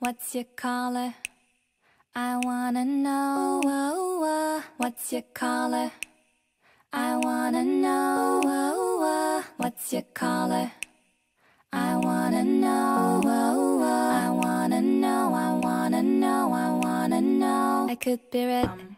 What's your color? I wanna know. oh, oh. What's your color? I wanna know. oh. What's your color? I wanna know. I wanna know. I wanna know. I wanna know. I could be red. Um,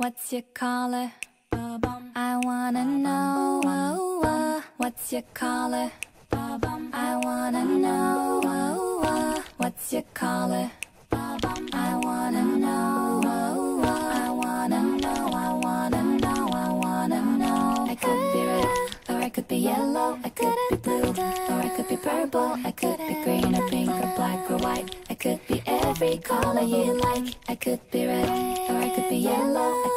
What's your color? I wanna know. What's your color? I wanna know. What's your color? I wanna know. I wanna know. I wanna know. I wanna know. I could be red, or I could be yellow. I could be blue, or I could be purple. I could be green or pink or black or white. I could be every color you like. I could be red, or I could be yellow.